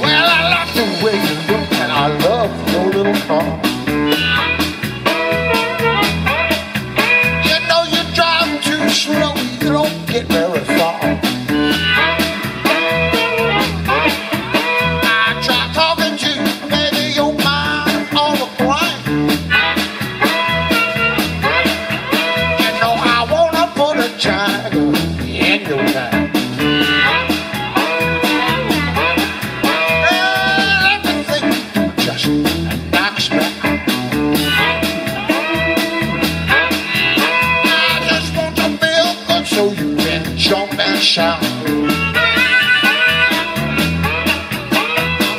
Well, I like the way you look and I love your little car. Shout.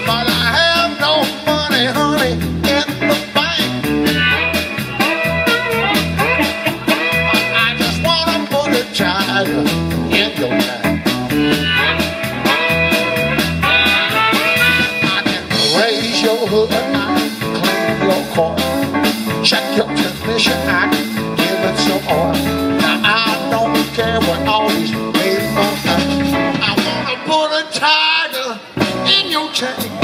But I have no money, honey, in the bank. I just want to put a in your. I can raise your hood, clean your car, check your transmission, I give it some oil. Now I don't care what all these in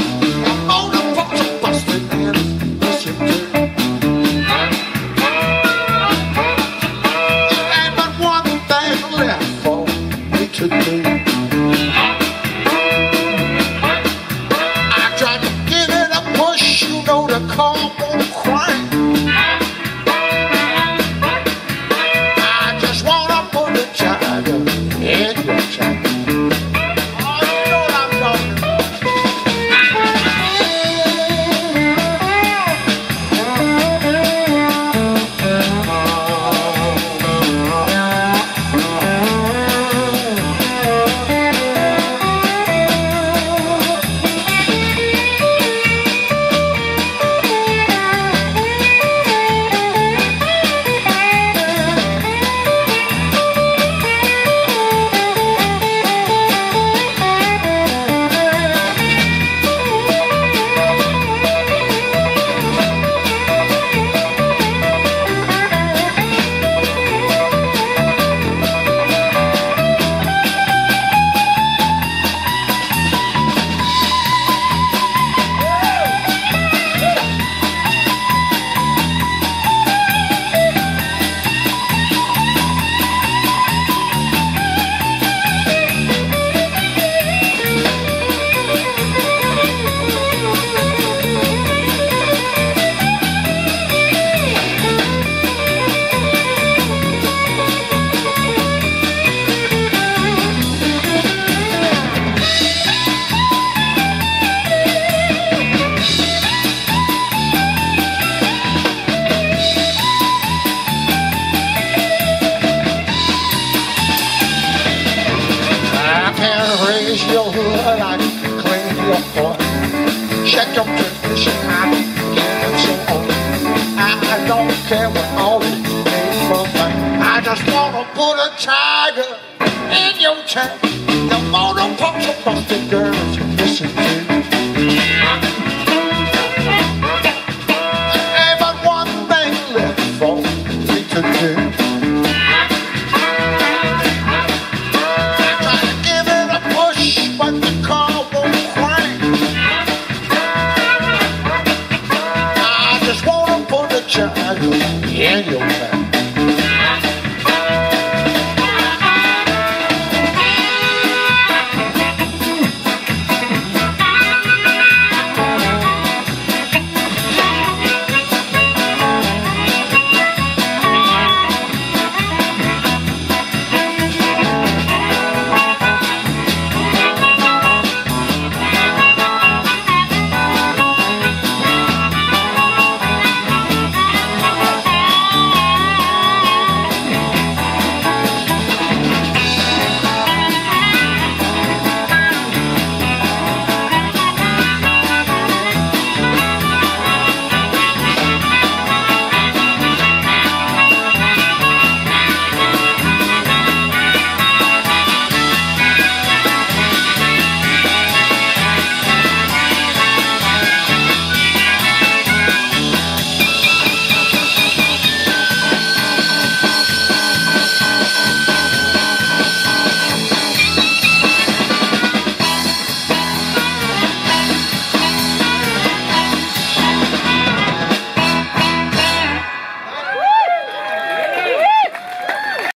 I don't care what all made from me. I just wanna put a tiger in your. The motor pumps a girls you listen to. Chicago annual pass.